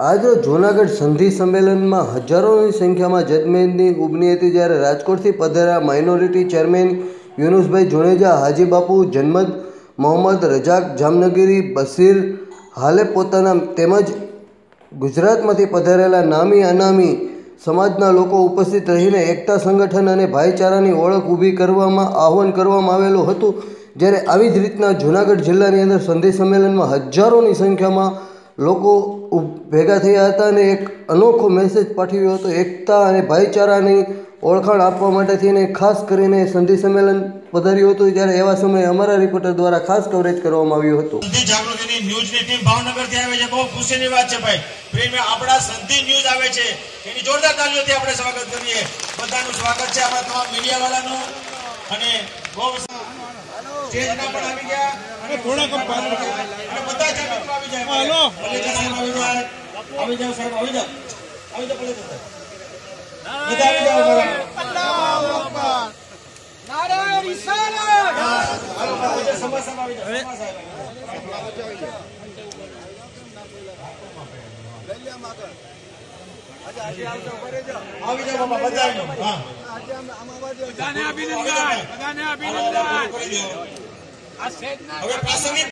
આજરોજ જૂનાગઢ સંધિ સંમેલનમાં હજારોની સંખ્યામાં જજમેનની ઉભની હતી જ્યારે રાજકોટથી પધાર્યા માઇનોરિટી ચેરમેન યુનુસભાઈ જુણેજા હાજી બાપુ જન્મત મોહમ્મદ રજાક, જામનગીરી બસીર હાલે પોતાના તેમજ ગુજરાતમાંથી પધારેલા નામી અનામી સમાજના લોકો ઉપસ્થિત રહીને એકતા સંગઠન અને ભાઈચારાની ઓળખ ઊભી કરવામાં, આહવાન કરવામાં આવેલું હતું. જ્યારે આવી જ રીતના જૂનાગઢ જિલ્લાની અંદર સંધિ સંમેલનમાં હજારોની સંખ્યામાં લોકો ભેગા થયા હતા અને એક અનોખો મેસેજ પાઠવ્યો હતો. એકતા અને ભાઈચારાની ઓળખાણ આપવા માટે થઈને ખાસ કરીને સંધિ સંમેલન પધાર્યું હતું જ્યારે એવા સમયે અમારા રિપોર્ટર દ્વારા ખાસ કવરેજ કરવામાં આવ્યું હતું. સંધિ જાગૃતિની ન્યૂઝની ટીમ ભાવનગરથી આવે છે. બહુ ખુશીની વાત છે ભાઈ. પ્રેમે આપણા સંધિ ન્યૂઝ આવે છે. એની જોરદાર તાલીઓથી આપણે સ્વાગત કરીએ. બધાનું સ્વાગત છે આપણા તમામ મીડિયા વાળાનું અને બહુ સ્ટેજના પણ આવી ગયા. અને થોડાક અને બધા જ મિત્રો આવી જાય હાલો પલેજા સાહેબ આવી જાય આવી જાઓ સાહેબ આવી જાઓ. આવી જાઓ પડે બધા આવી જાઓ બરાબર. નારાયણ હાલો, સમા આવી જાઓ સમા સાહેબ આવી જાઓ. બાપા બધા આવી જાઓ હા બધાને. અભિનંદન. બધાને. આ હવે પ્રાસંગિક